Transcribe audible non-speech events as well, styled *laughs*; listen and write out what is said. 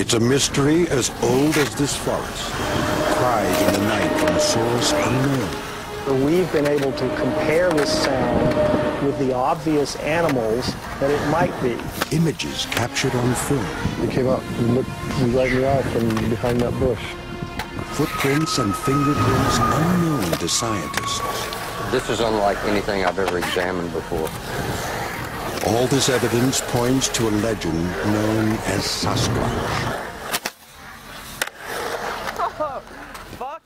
It's a mystery as old as this forest. Cries in the night from a source unknown. We've been able to compare this sound with the obvious animals that it might be. Images captured on film. He came up and looked right in the eye from behind that bush. Footprints and fingerprints unknown to scientists. This is unlike anything I've ever examined before. All this evidence points to a legend known as Sasquatch. *laughs* Oh, fuck.